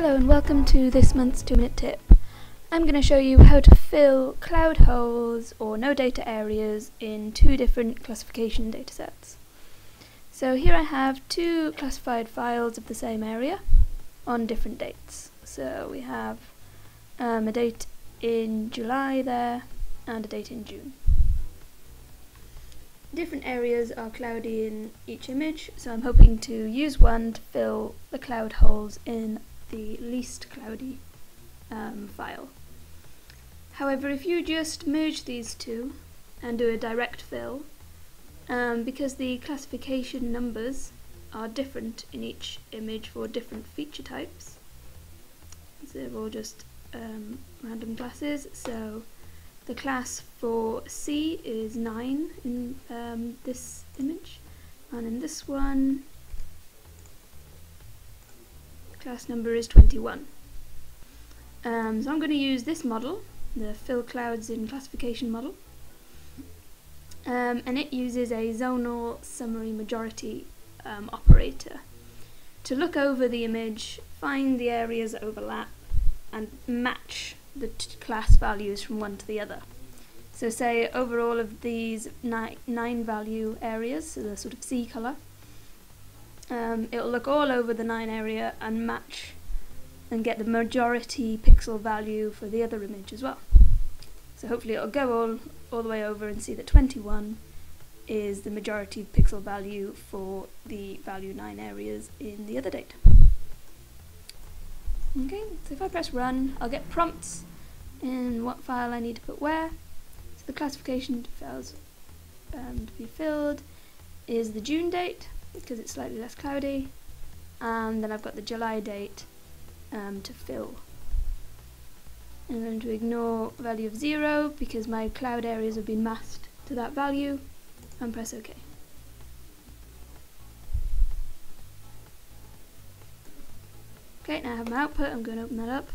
Hello and welcome to this month's 2 minute tip. I'm going to show you how to fill cloud holes or no data areas in two different classification datasets. So here I have two classified files of the same area on different dates. So we have um, a date in July there and a date in June. Different areas are cloudy in each image, so I'm hoping to use one to fill the cloud holes in the least cloudy um, file. However, if you just merge these two and do a direct fill, um, because the classification numbers are different in each image for different feature types, so they're all just um, random classes, so the class for sea is 9 in um, this image, and in this one class number is 21. Um, so I'm going to use this model, the fill clouds in classification model, um, and it uses a zonal summary majority um, operator to look over the image, find the areas that overlap, and match the class values from one to the other. So say over all of these ni nine value areas, so the sort of sea colour, um, it'll look all over the 9 area and match and get the majority pixel value for the other image as well. So hopefully it'll go all, all the way over and see that 21 is the majority pixel value for the value 9 areas in the other data. Okay, so if I press run, I'll get prompts in what file I need to put where. So the classification files um, to be filled is the June date, because it's slightly less cloudy and then I've got the July date um, to fill. I'm going to ignore value of 0 because my cloud areas have been masked to that value and press OK. Okay, now I have my output, I'm going to open that up.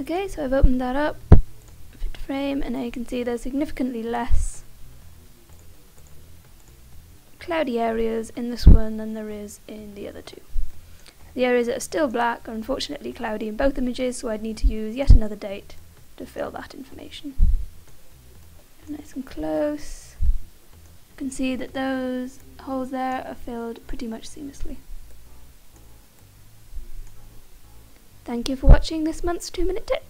Okay, so I've opened that up frame and now you can see there's significantly less cloudy areas in this one than there is in the other two. The areas that are still black are unfortunately cloudy in both images so I'd need to use yet another date to fill that information. Nice and close. You can see that those holes there are filled pretty much seamlessly. Thank you for watching this month's 2 minute tip.